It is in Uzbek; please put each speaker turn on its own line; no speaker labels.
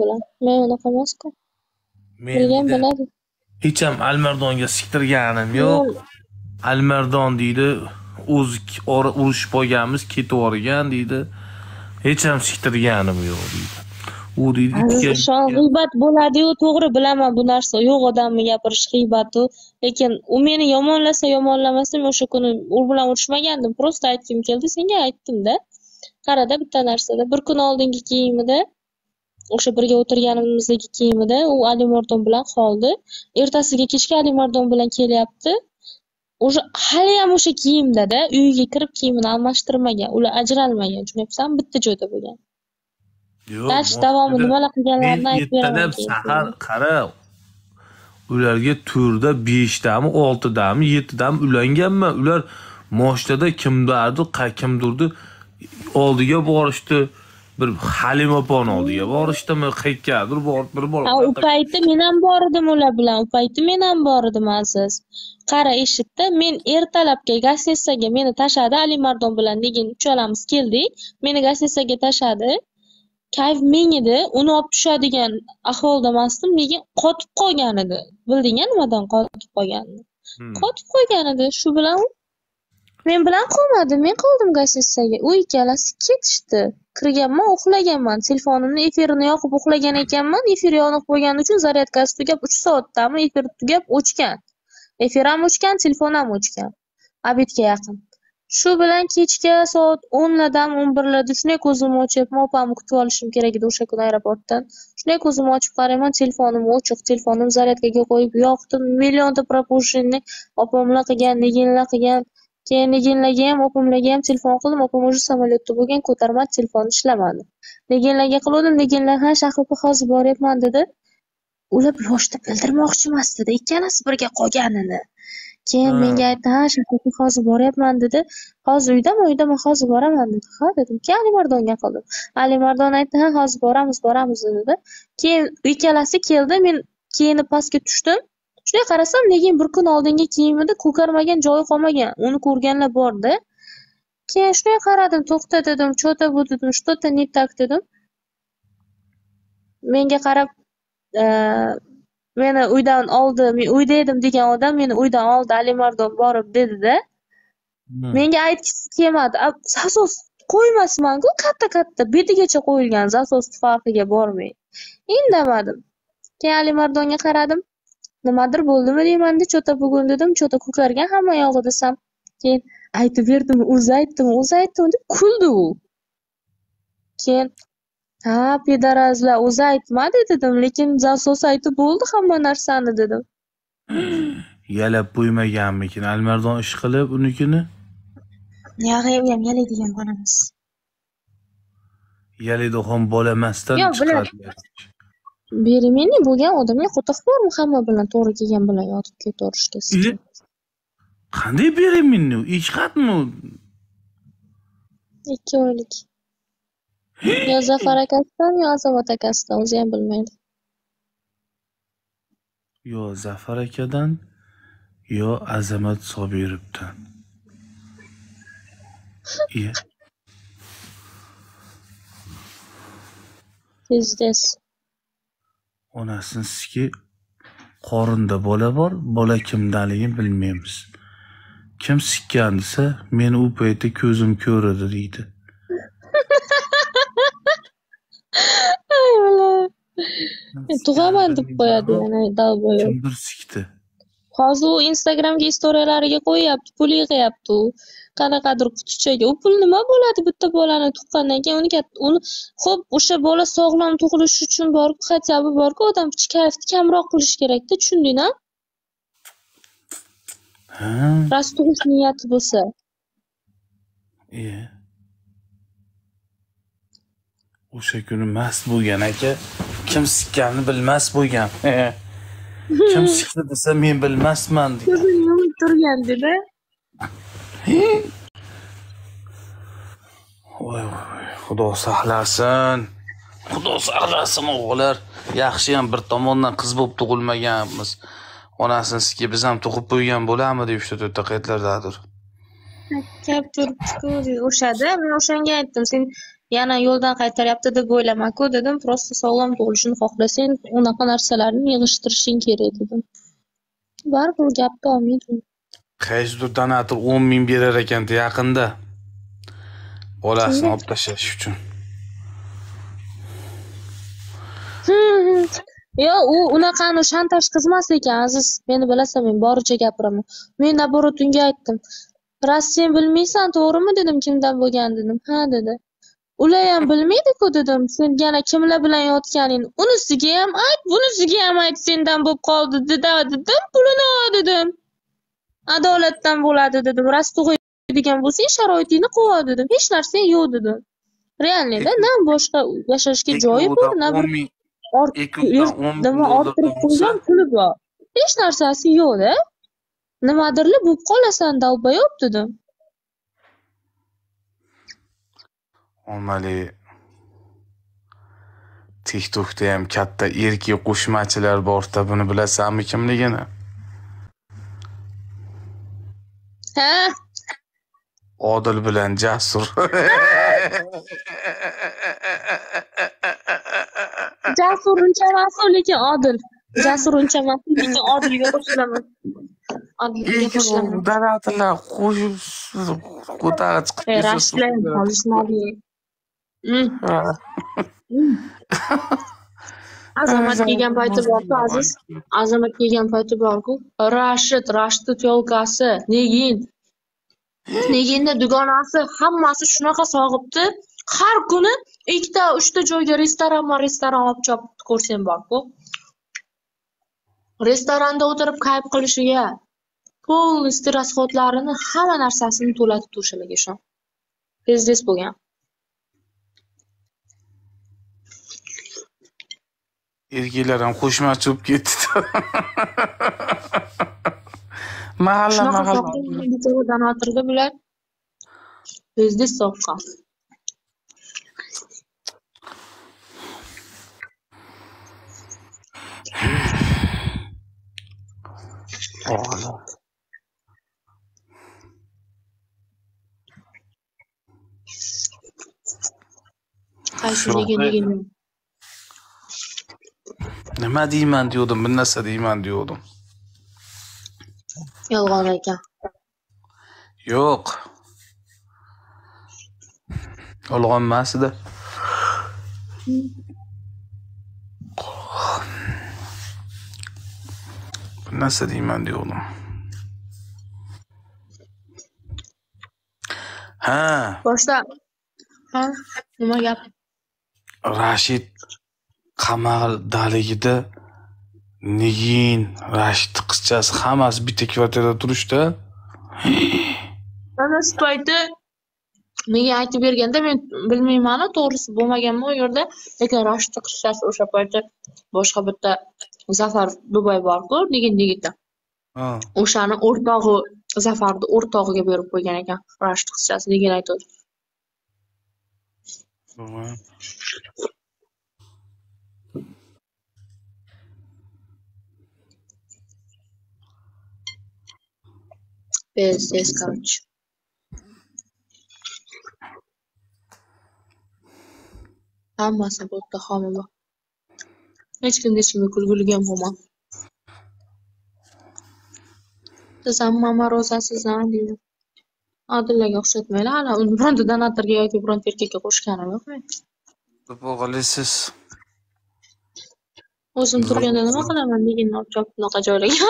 bilan men unaqa emasku bilgan
men
biladi
hech ham alimardonga siktirganim yo'q alimardon deydi or- urushib qolganmiz ketib yuborgan deydi. Hech ham siktirganim yo'q deydi. U deydi
g'iybat bo'ladiyu to'g'ri bilaman bu narsa. Yo'q odamni gapirish g'iybatu. Lekin u meni yomonlasa yomonlamasa men o'sha kuni u bilan urushmagandim. Просто aytgim keldi senga aytdimda. Qarada bitta narsada. Bir kun oldingi kiyimida o'sha birga o'tirganimizdagi kiyimida u alimardon bilan qoldi. Ertasiga kechga alimardon bilan kelyapti. O'sha haliyam o'sha kiyimdada uyiga kirib kiyimini almashtirmagan ular ajralmagan. Tushunyapsanmi bitta joyda bo'lgan.
Yo'q
davomi nimalar qilganlarini aytib beraman
sahar qara ularga to'rtda beshdami oltidami yettidami ulanganman. Ular moshinada kimlardir qa- kimdirdi oldiga borishdi bir halima opani oldiga borishdimi qayergadir borib bir
Ha, u payti men ham bor edim ular bilan u payti men ham bor edim aziz. Qara eshitdi. Men ertalabga gostnitsaga meni tashladi alimardon bilan negin uchalamiz keldik. Meni gostnitsaga tashladi. Kayf ming edi uni olib tushadigan ahvolda emasdim lekin qotib qolgan edi. Bilding a nimadan qotib qolganini?
Hmm.
qotib qolgan edi shu bilan men bilan qolmadi men qoldim gostnitsaga u ikkalasi ketishdi. Kirganman uxlaganman. Telefonimni efirini yoqib uxlagan ekanman. Efir yoniq bo'lgani uchun zaryadkasi tugab uch soatdami efir tugab o'chgan. Efir ham o'chgan telefon ham o'chgan. Obedga yaqin. Shu bilan kechga soat o'nlardan o'n birlarda shunday ko'zimni ochib opamni kutib olishim kerak edi o'sha kuni aeroportdan. Shunday ko'zimni ochib qarayman telefonim o'chiq telefonimni zaryadkaga qo'yib yoqdim. Millionta пропущенный opamlar qilgan neginlar qilgan keyin ham telefon qildim opam уже samolyotda bo'lgan ko'tarmadi telefoni ishlamadi. Neginlarga qiluvdim neginlar ha shaharga hozir boryapman dedi. Ular boshida bildirmoqchi emas dedi. Ikkalasi birga qolganini. Keyin menga aytdi ha shaharga hozir boryapman dedi. Hozir uydaman uydaman hozir boraman dedi. Ha dedim. Keyin alimardonga qildim. Alimardon aytdi ha hozir boramiz boramiz dedida keyin ikkalasi keldi men kiyinib pastga tushdim shunday qarasam lekin bir kun oldingi kiyimida ko'karmagan joyi qolmagan. Uni ko'rganlar borda keyin shunday qaradim. To'xta dedim. То bu dedim. Что то не так dedim. Menga qarab eee, meni uydan oldi. Men uyda edim degan odam meni uydan oldi. Alimardon borib dedida menga aytgisi kelmadi. Zasos qo'ymasmanku katta katta. Betigacha qo'yilgan zasosni farqiga bormay. Indamadim. Keyin alimardonga qaradim nimadir bo'ldimi deymanda то bugun dedim to ko'kargan hamma yog'i desam keyin aytib berdimi o'zi aytdimi o'zi aytdimi deb kuldi u. Keyin ha pidarazlar o'zi aytmadi dedim lekin zasos aytib bo'ldi hamma narsani dedim.
Yalab qo'ymaganmikin alimardon ish qilib unikini?
Yo'q u ham yalaydigan bola emas
yalaydigan bola emasdan chiqadi
berimeni bo'lgan odamga bormi hamma bilan to'g'ri kelgan bilan yotib ketaverishga
qanday u? Echqatmi
ikki oylik. Yo zafar akasidan yo azamat akasidan o'zi ham bilmaydi.
Yo zafar akadan yo azamat sobirovdan. Iya. Onasiniki qorinda bola bor. Bola kimdanligini bilmaymiz. Kim sikkan desa meni u paytda ko'zim ko'radi deydi.
Ay bolam tug'aman deb qo'yadi yana dalboy
kimdir sikdi.
Hozir u instagramga istoriyalariga qo'yyapti pul yig'yapti u qanaqadir qutichaga u pul nima bo'ladi bitta bolani tuqqandan keyin? Uni uni ho'p o'sha bola sog'lom tug'ilishi uchun borku хотя бы borku odam kayfni kamroq qilishi kerakda tushundingmi?
Ha.
Rost tug'ish niyati bo'lsa.
Iya. O'sha kuni mast bo'lgan aka kim sikkanini bilmas bo'lgan. Kim sikdi desa men bilmasman degan
ko'zini yumib turgan dedi
voy voy xudo saqlasin xudo saqlasin o'g'illar. Yaxshiyam bir tomondan qiz bo'lib tug'ilmaganmiz. Onasiniki biz ham tug'ib qo'ygan bo'larmidi uchta to'rtta qaytlardadir
kelib turibdiku o'shada men o'shanga aytdim sen yana yo'ldan qaytaryapti deb o'ylamaku dedim. Просто sog'lom tug'ilishini xohlasang unaqa narsalarni yig'ishtirishing kerak dedim. Baribir gapni olmaydi.
Qaysidir donator o'n ming berar ekanda yaqinda. Bolasini olib tashlash uchun.
Yo u unaqani shantaj qilmas ekan aziz. Meni bilasan men boricha gapiraman. Men наоборот unga aytdim. Rost sen bilmaysan to'g'rimi? Dedim kimdan bo'lganini dedim. Ha dedi. Ularham bilmaydiku dedim. Sen yana kimlar bilan yotganingni unisiga ham ayt bunisiga ham ayt sendan bo'lib qoldi. Dedi dedim pulini ol dedim adolatdan bo'ladi dedim rost tug'adigan bo'lsang sharoitingni ol dedim. Hech narsang yo'q dedim. Realniyda na boshqa yashashga joyi bor na bir
dollar
orttirib qo'ygan puli bor. Hech narsasi yo'qda. Nimadirli bo'lib qolasan dalbayob dedim.
Omali tiktokda ham katta erkak qo'shmachilar borda buni bilasanmi kimligini
ha?
Odil bilan jasur.
Jasur uncha emas lekin odil. Jasur uncha emas lekin odilga qo'shilaman.
Donatorlar qo'shib ko'tarib chiqib
rashklar qolishmadi Azamat kelgan payti borku aziz? Azamat kelgan payti borku. Rashid rashidni tyolkasi negin. Neginni dugonasi hammasi shunaqa sog'ibdi. Har kuni ikkita uchta joyga restoranma restoran olib chopibdi ko'rsang borku. Restoranda o'tirib kayf qilishiga полностью расходlarini hamma narsasini to'latibdi o'shalaga ishon pezdes bo'lgan
erkaklar ham qo'shmachi bo'lib ketdi mahalla.
shunaqa
mahalla
soqqan bichora donatorga bular pezdes soqqan qaysi nega nega nega
nima deyman degandim bir narsa deyman degandim
yolg'on ekan
yo'q yolg'on emas edi bir narsa deyman degandim ha
boshda ha nima gap
rashid qamaldaligida nigin rashidni qizchasi hammasi bitta kvartirada turishdi.
Mana shu payti menga aytib berganda men bilmaymanu to'g'risi bo'lmaganman u yerda lekin rashidni qizchasi o'sha payti boshqa bitta zafar dubay borku nigin yigiti
Ha.
o'shani o'rtog'i zafarni o'rtog'iga berib qo'ygan ekan rashid qizchasi nigin aytadi psds короче. Hammasi yerda homila hech kimga hech kimga kulgili ham bo'lmadi siz ham mama ro'zasiz a deydi odillaga o'xshatmanglar hali uni bironta donatorga yoki bironta erkakka qo'shganim yo'q men
Bo'g'ilisiz.
o'zim turganda nima qilaman degan olib chopib bunaqa joylarga